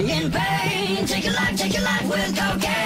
in pain. Take a life, take a life with cocaine.